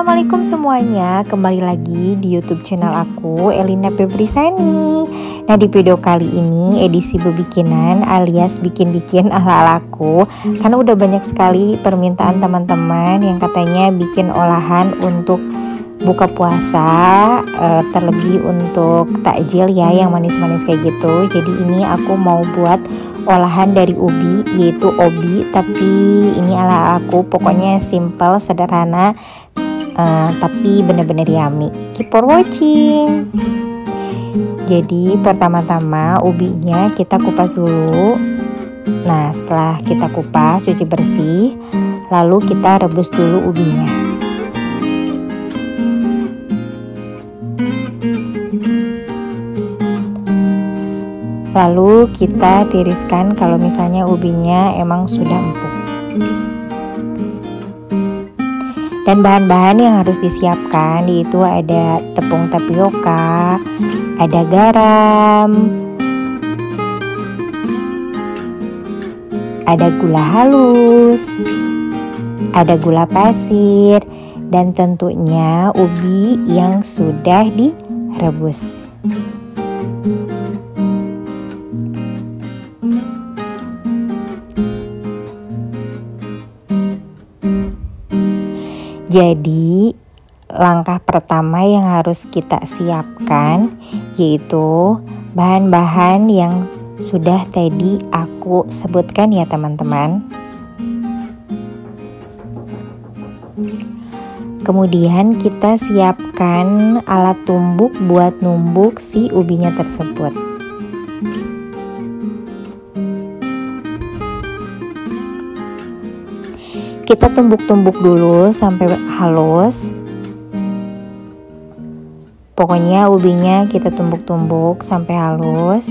Assalamualaikum semuanya, kembali lagi di YouTube channel aku Elina Febrisani. Nah di video kali ini edisi bebikinan alias bikin-bikin ala-alaku Karena udah banyak sekali permintaan teman-teman yang katanya bikin olahan untuk buka puasa uh, terlebih untuk takjil ya yang manis-manis kayak gitu. Jadi ini aku mau buat olahan dari ubi yaitu obi tapi ini ala aku. Pokoknya simple sederhana uh, tapi bener-bener yummy. Keep for watching. Jadi pertama-tama ubinya kita kupas dulu. Nah setelah kita kupas cuci bersih lalu kita rebus dulu ubinya. Lalu kita tiriskan kalau misalnya ubinya emang sudah empuk. Dan bahan-bahan yang harus disiapkan itu ada tepung tapioka, ada garam, ada gula halus, ada gula pasir, dan tentunya ubi yang sudah direbus. Jadi, langkah pertama yang harus kita siapkan yaitu bahan-bahan yang sudah tadi aku sebutkan ya teman-teman. Kemudian kita siapkan alat tumbuk buat numbuk si ubinya tersebut. Kita tumbuk-tumbuk dulu sampai halus pokoknya ubinya kita tumbuk-tumbuk sampai halus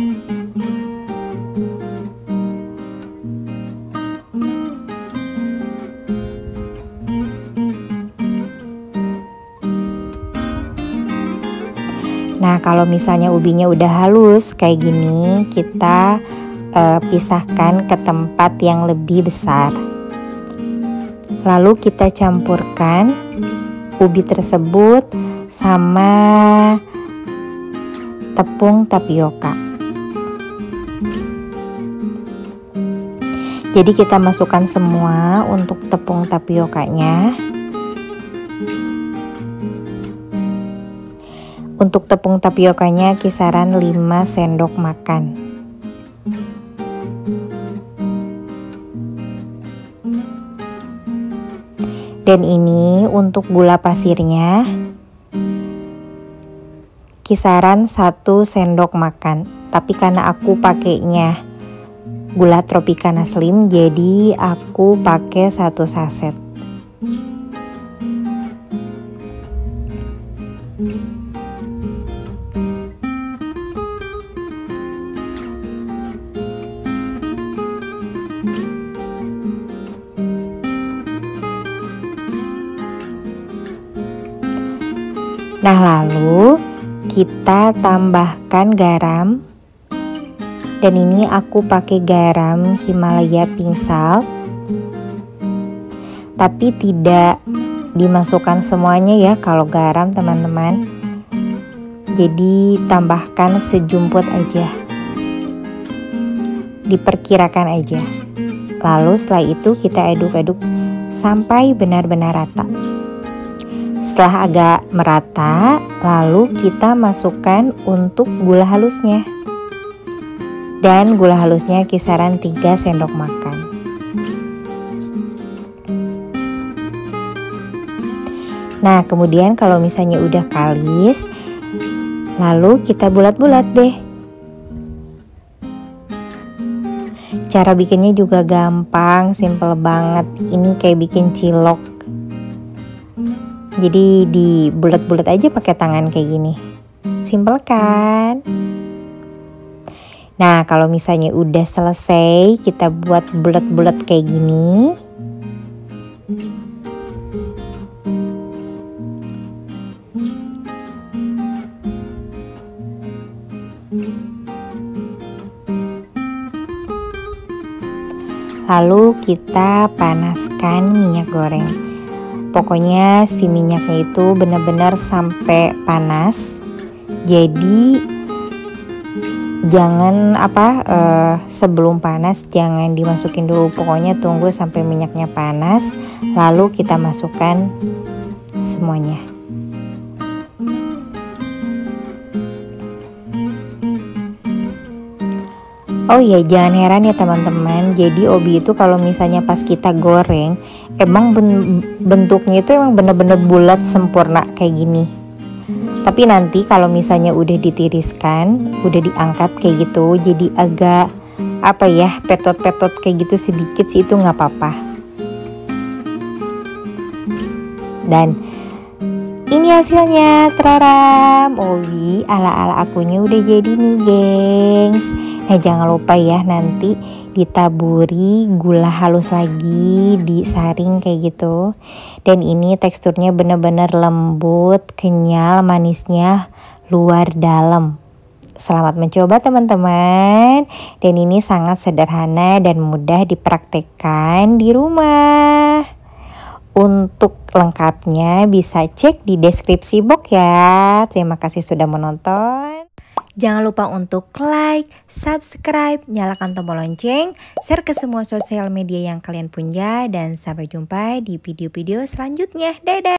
Nah, kalau misalnya ubinya udah halus kayak gini, kita uh, pisahkan ke tempat yang lebih besar. Lalu kita campurkan ubi tersebut sama tepung tapioka. Jadi kita masukkan semua untuk tepung tapiokanya. Untuk tepung tapiokanya kisaran 5 sendok makan. Dan ini untuk gula pasirnya kisaran 1 sendok makan. Tapi karena aku pakainya gula Tropicana Slim jadi aku pakai satu saset. Nah, lalu kita tambahkan garam. Dan ini aku pakai garam Himalaya pink salt. Tapi tidak dimasukkan semuanya ya kalau garam, teman-teman. Jadi tambahkan sejumput aja. Diperkirakan aja. Lalu setelah itu kita aduk-aduk sampai benar-benar rata. Setelah agak merata, lalu kita masukkan untuk gula halusnya. Dan gula halusnya kisaran 3 sendok makan. Nah, kemudian kalau misalnya udah kalis, lalu kita bulat-bulat deh. Cara bikinnya juga gampang, simple banget. Ini kayak bikin cilok jadi di bulat-bulat aja pakai tangan kayak gini. Simple kan? Nah, kalau misalnya udah selesai, kita buat bulat-bulat kayak gini. Lalu kita panaskan minyak goreng. Pokoknya si minyaknya itu benar-benar sampai panas. Jadi jangan apa uh, sebelum panas jangan dimasukin dulu. Pokoknya tunggu sampai minyaknya panas lalu kita masukkan semuanya. Oh iya jangan heran ya teman-teman. Jadi obi itu kalau misalnya pas kita goreng Emang bentuknya itu emang bener-bener bulat sempurna kayak gini. Tapi nanti kalau misalnya udah ditiriskan Udah diangkat kayak gitu Jadi agak apa ya petot-petot kayak gitu sedikit sih itu nggak apa-apa. Dan ini hasilnya teraram. Obi ala-ala akunya udah jadi nih gengs Nah jangan lupa ya nanti ditaburi gula halus lagi disaring kayak gitu. Dan ini teksturnya bener-bener lembut kenyal manisnya luar dalam. Selamat mencoba teman-teman. Dan ini sangat sederhana dan mudah dipraktekkan di rumah. Untuk lengkapnya bisa cek di deskripsi box ya. Terima kasih sudah menonton Jangan lupa untuk like, subscribe, nyalakan tombol lonceng, share ke semua sosial media yang kalian punya, dan sampai jumpa di video-video selanjutnya. Dadah!